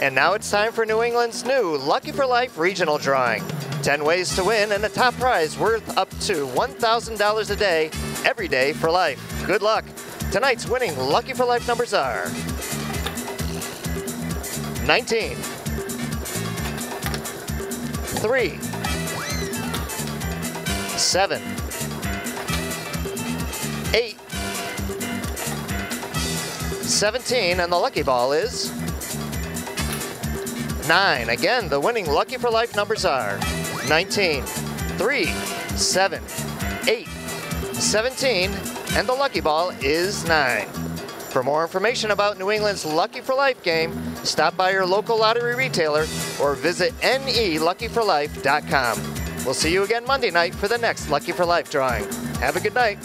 And now it's time for New England's new Lucky for Life regional drawing. 10 ways to win and a top prize worth up to $1,000 a day, every day for life. Good luck. Tonight's winning Lucky for Life numbers are 19, 3, 7, 8, 17, and the lucky ball is 9. Again, the winning Lucky for Life numbers are 19, 3, 7, 8, 17, and the lucky ball is 9. For more information about New England's Lucky for Life game, stop by your local lottery retailer or visit neluckyforlife.com. We'll see you again Monday night for the next Lucky for Life drawing. Have a good night.